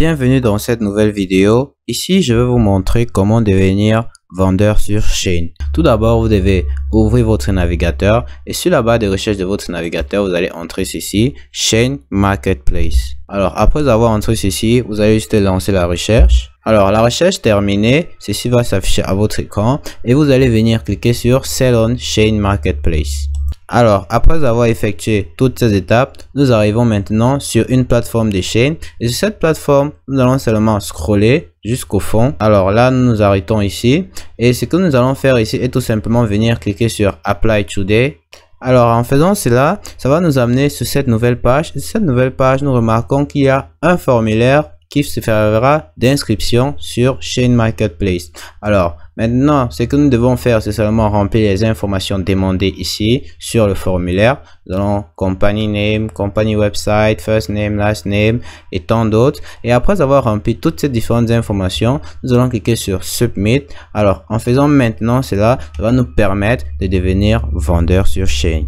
Bienvenue dans cette nouvelle vidéo. Ici, je vais vous montrer comment devenir vendeur sur Shane. Tout d'abord, vous devez ouvrir votre navigateur et sur la barre de recherche de votre navigateur, vous allez entrer ceci, Shane Marketplace. Alors, après avoir entré ceci, vous allez juste lancer la recherche. Alors, la recherche terminée, ceci va s'afficher à votre écran et vous allez venir cliquer sur Sell on Shane Marketplace. Alors, après avoir effectué toutes ces étapes, nous arrivons maintenant sur une plateforme de chaîne. Et sur cette plateforme, nous allons seulement scroller jusqu'au fond. Alors là, nous nous arrêtons ici. Et ce que nous allons faire ici est tout simplement venir cliquer sur Apply Today. Alors, en faisant cela, ça va nous amener sur cette nouvelle page. Et sur cette nouvelle page, nous remarquons qu'il y a un formulaire qui se fera d'inscription sur Chain Marketplace. Alors, maintenant, ce que nous devons faire, c'est seulement remplir les informations demandées ici sur le formulaire. Nous allons company name, company website, first name, last name et tant d'autres. Et après avoir rempli toutes ces différentes informations, nous allons cliquer sur Submit. Alors, en faisant maintenant cela, ça va nous permettre de devenir vendeur sur Chain.